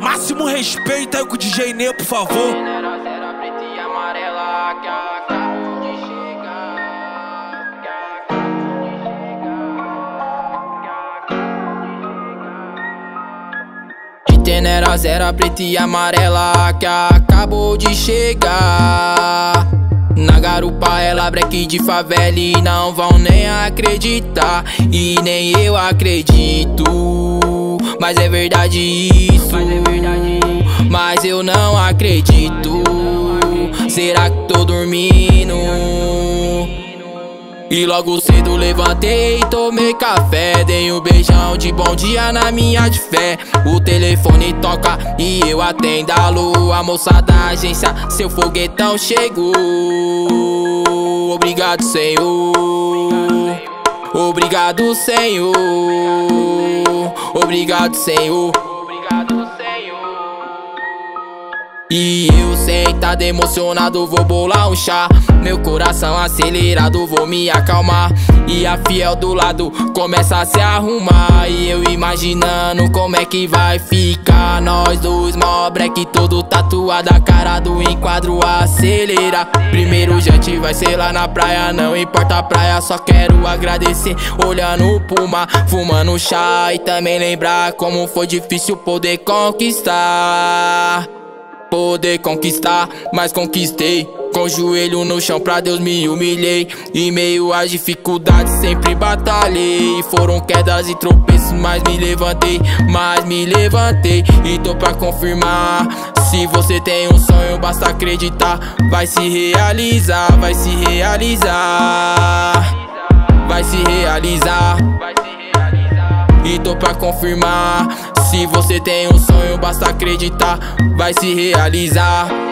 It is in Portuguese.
Máximo respeito aí com o DJ Nê, por favor. Tenera zero preta e amarela que acabou de chegar garupa ela break de favela e não vão nem acreditar. E nem eu acredito Mas é verdade isso. Mas eu não acredito. Será que tô dormindo? E logo cedo levantei e tomei café Dei um beijão de bom dia na minha de fé. O telefone toca e eu atendo Alô, a moça da agência, seu foguetão chegou. Obrigado, Senhor. Obrigado, Senhor. Obrigado, Senhor E eu sentado emocionado vou bolar um chá. Meu coração acelerado vou me acalmar. E a fiel do lado começa a se arrumar. E eu imaginando como é que vai ficar. Nós dois, mó break todo tatuado A cara do enquadro acelera. Primeiro jante vai ser lá na praia Não importa a praia, só quero agradecer. Olhando pro mar, fumando chá E também lembrar como foi difícil poder conquistar poder conquistar, mas conquistei. Com joelho no chão pra Deus me humilhei. Em meio às dificuldades sempre batalhei. Foram quedas e tropeços, mas me levantei Mas me levantei. E tô pra confirmar Se você tem um sonho, basta acreditar. Vai se realizar, vai se realizar. Vai se realizar. E tô pra confirmar se você tem um sonho, basta acreditar, vai se realizar.